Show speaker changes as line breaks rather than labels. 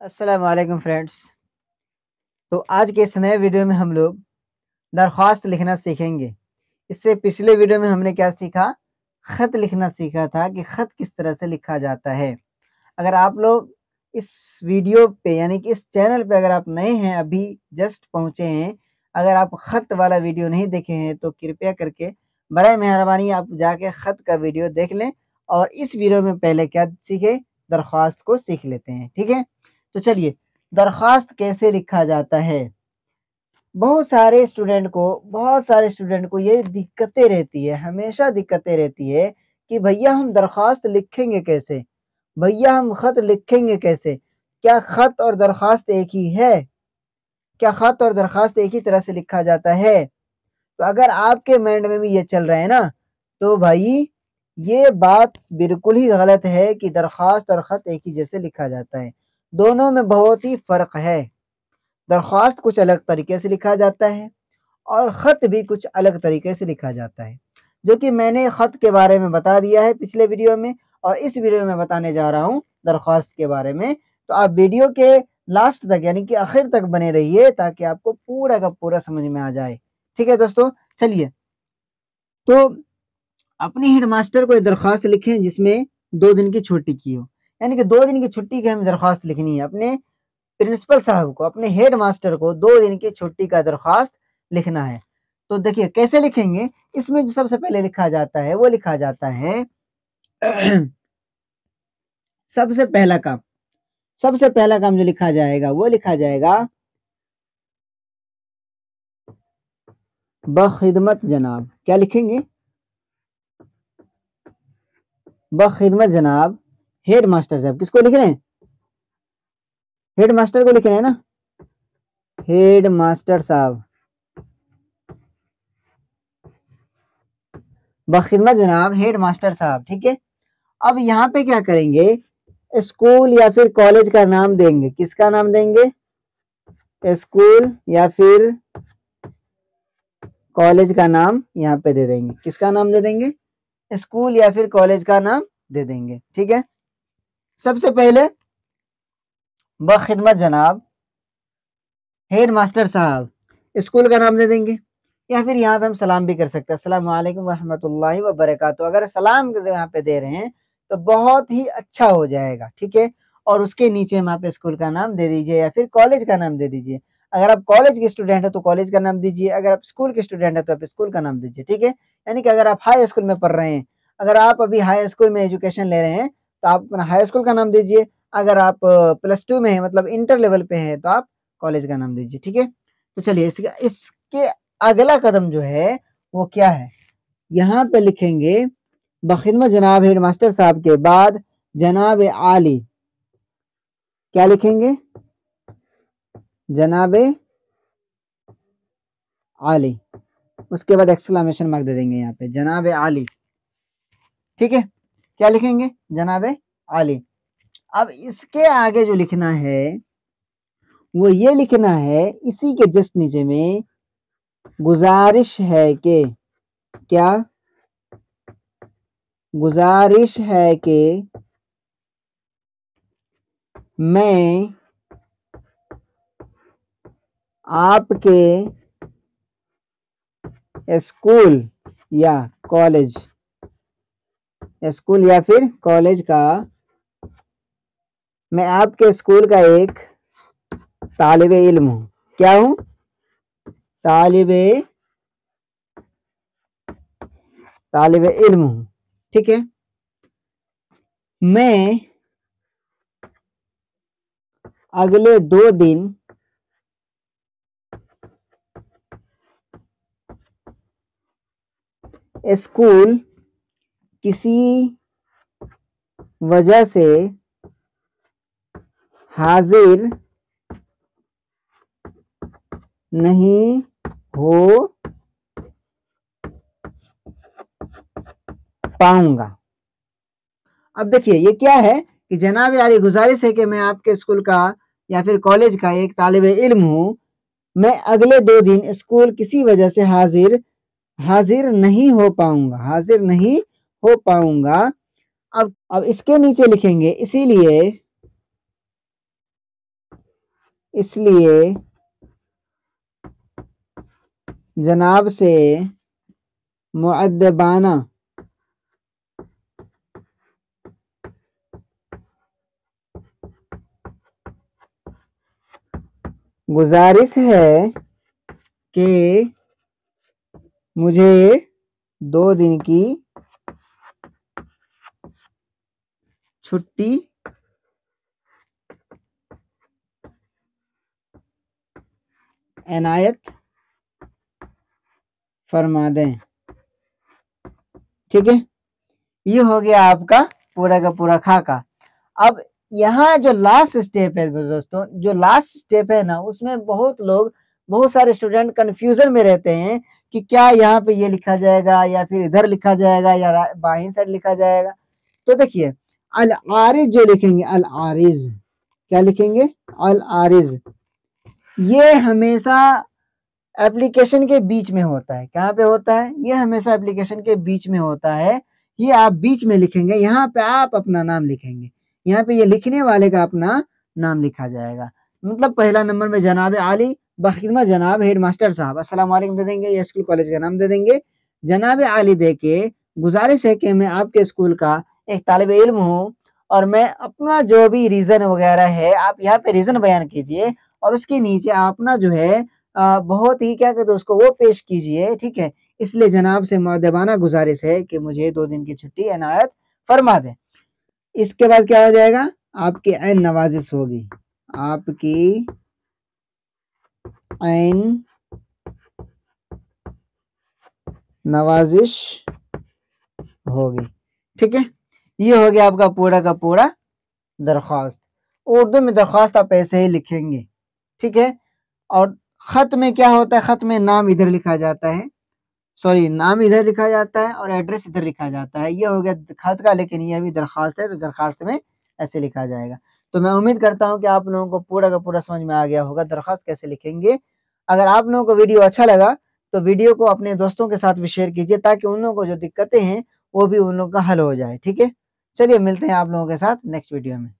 वालेकुम फ्रेंड्स तो आज के इस नए वीडियो में हम लोग दरख्वास्त लिखना सीखेंगे। इससे पिछले वीडियो में हमने क्या सीखा? ख़त लिखना सीखा था कि ख़त किस तरह से लिखा जाता है। अगर आप लोग इस वीडियो पे, यानी कि इस चैनल पे अगर आप नए हैं, अभी जस्ट पहुँचे हैं, अगर आप ख़त वाला वीडियो नहीं देखे हैं तो कृपया करके बर मेहरबानी आप जाके ख़त का वीडियो देख लें और इस वीडियो में पहले क्या सीखे? दरख्वास्त को सीख लेते हैं। ठीक है? तो चलिए दरख्वास्त कैसे लिखा जाता है? बहुत सारे स्टूडेंट को, बहुत सारे स्टूडेंट को ये दिक्कतें रहती है, हमेशा दिक्कतें रहती है कि भैया हम दरख्वास्त लिखेंगे कैसे? भैया हम ख़त लिखेंगे कैसे? क्या ख़त और दरख्वास्त एक ही है? क्या ख़त और दरख्वास्त एक ही तरह से लिखा जाता है? तो अगर आपके माइंड में भी ये चल रहा है ना तो भाई, ये बात बिल्कुल ही गलत है कि दरख्वास्त और ख़त एक ही जैसे लिखा जाता है। दोनों में बहुत ही फ़र्क है। दरख्वास्त कुछ अलग तरीके से लिखा जाता है और ख़त भी कुछ अलग तरीके से लिखा जाता है, जो कि मैंने ख़त के बारे में बता दिया है पिछले वीडियो में और इस वीडियो में बताने जा रहा हूँ दरख्वास्त के बारे में। तो आप वीडियो के लास्ट तक यानी कि आखिर तक बने रहिए ताकि आपको पूरा का पूरा समझ में आ जाए। ठीक है दोस्तों, चलिए। तो अपने हेड मास्टर को दरख्वास्त लिखें जिसमें दो दिन की छुट्टी की हो। यानी कि दो दिन की छुट्टी की हमें दरख्वास्त लिखनी है। अपने प्रिंसिपल साहब को, अपने हेड मास्टर को दो दिन की छुट्टी का दरख्वास्त लिखना है। तो देखिए, कैसे लिखेंगे? इसमें जो सबसे पहले लिखा जाता है, वो लिखा जाता है, सबसे पहला काम, सबसे पहला काम जो लिखा जाएगा, वो लिखा जाएगा, बखिदमत जनाब। क्या लिखेंगे? बखिदमत जनाब। हेड मास्टर साहब, किसको लिख रहे हैं? हेड मास्टर को लिख रहे हैं ना? हेड मास्टर साहब। बखिदमत जनाब हेड मास्टर साहब, ठीक है? अब यहाँ पे क्या करेंगे? स्कूल या फिर कॉलेज का नाम देंगे। किसका नाम देंगे? स्कूल या फिर कॉलेज का नाम यहाँ पे दे देंगे। किसका नाम दे देंगे? स्कूल या फिर कॉलेज का नाम दे देंगे। ठीक है? सबसे पहले, बखिदमत जनाब, हेड मास्टर साहब, स्कूल का नाम दे देंगे, या फिर यहाँ पे हम सलाम भी कर सकते हैं। अस्सलाम वालेकुम रहमतुल्लाहि व अगर सलाम यहाँ पे दे रहे हैं तो बहुत ही अच्छा हो जाएगा, ठीक है? और उसके नीचे वहाँ पे स्कूल का नाम दे दीजिए, या फिर कॉलेज का नाम दे दीजिए। अगर आप कॉलेज के स्टूडेंट है तो कॉलेज का नाम दीजिए। अगर आप स्कूल के स्टूडेंट है तो आप स्कूल का नाम दीजिए, ठीक है? यानी कि अगर आप हाई स्कूल में पढ़ रहे हैं, अगर आप अभी हाई स्कूल में एजुकेशन ले रहे हैं तो आप अपना हाई स्कूल का नाम दीजिए। अगर आप प्लस टू में हैं मतलब इंटर लेवल पे हैं तो आप कॉलेज का नाम दीजिए, ठीक है? तो चलिए, इसका, इसके अगला कदम जो है, वो क्या है? यहाँ पे लिखेंगे, बखिदमत जनाब हेड मास्टर साहब के बाद जनाब आली। क्या लिखेंगे? जनाब आली। उसके बाद एक्सक्लामेशन मार्क दे देंगे यहाँ पे, जनाब आली। ठीक है? क्या लिखेंगे? जनाब आली। अब इसके आगे जो लिखना है, वो ये लिखना है, इसी के जस्ट नीचे में, गुजारिश है कि, क्या? गुजारिश है कि, मैं आपके स्कूल या कॉलेज स्कूल या फिर कॉलेज का। मैं आपके स्कूल का एक तालिब इल्म हूँ। क्या हूँ? तालिब तालिब इल्म हूँ। ठीक है? मैं अगले दो दिन स्कूल किसी वजह से हाजिर नहीं हो पाऊँगा। अब देखिए, ये क्या है कि जनाब यारी गुजारिश है कि मैं आपके स्कूल का या फिर कॉलेज का एक तालब इल्म हूँ। मैं अगले दो दिन स्कूल किसी वजह से हाजिर हाजिर नहीं हो पाऊँगा, हाजिर नहीं हो पाऊँगा। अब अब इसके नीचे लिखेंगे, इसीलिए, इसलिए जनाब से मुद्दबाना गुजारिश है कि मुझे दो दिन की छुट्टी। एनायत फरमा दें। ठीक है? ये हो गया आपका पूरा का पूरा खाका। अब यहाँ जो लास्ट स्टेप है दोस्तों, जो लास्ट स्टेप है ना, उसमें बहुत लोग, बहुत सारे स्टूडेंट कंफ्यूजन में रहते हैं कि क्या यहाँ पे ये लिखा जाएगा या फिर इधर लिखा जाएगा या बाहिन साइड लिखा जाएगा। तो देखिए अल आरिज जो लिखेंगे अल आरिज क्या लिखेंगे? अल आरिज ये हमेशा एप्लीकेशन के बीच में होता है। कहाँ पे होता है? ये हमेशा एप्लीकेशन के बीच में होता है। ये आप बीच में लिखेंगे। यहाँ पे आप अपना नाम लिखेंगे। यहाँ पे ये लिखने वाले का अपना नाम लिखा जाएगा। मतलब पहला नंबर में जनाब आली बखिदमा जनाब हेड मास्टर साहब वालेकुम दे देंगे। या स्कूल कॉलेज का नाम दे देंगे। जनाब आली दे के गुजारिश है कि मैं आपके स्कूल का एक तालब इल्म हूँ और मैं अपना जो भी रीज़न वगैरह है आप यहाँ पे रीज़न बयान कीजिए और उसके नीचे अपना जो है आ, बहुत ही क्या कहते उसको वो पेश कीजिए ठीक है? इसलिए जनाब से मदबाना गुजारिश है कि मुझे दो दिन की छुट्टी अनायत फरमा दें। इसके बाद क्या हो जाएगा? आपकी ऐन नवाजिश होगी। आपकी ऐन नवाजिश होगी। ठीक है? ये हो गया आपका पूरा का पूरा दरख्वास्त। उर्दू में दरख्वास्त आप ऐसे ही लिखेंगे, ठीक है? और खत में क्या होता है? खत में नाम इधर लिखा जाता है। सॉरी नाम इधर लिखा जाता है और एड्रेस इधर लिखा जाता है। ये हो गया खत का, लेकिन ये अभी दरख्वास्त है तो दरख्वास्त में ऐसे लिखा जाएगा। तो मैं उम्मीद करता हूँ कि आप लोगों को पूरा का पूरा समझ में आ गया होगा दरख्वास्त कैसे लिखेंगे। अगर आप लोगों को वीडियो अच्छा लगा तो वीडियो को अपने दोस्तों के साथ भी शेयर कीजिए, ताकि उन लोगों को जो दिक्कतें हैं, वो भी उन लोगों का हल हो जाए, ठीक है? चलिए मिलते हैं आप लोगों के साथ नेक्स्ट वीडियो में।